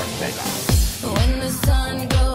When the sun goes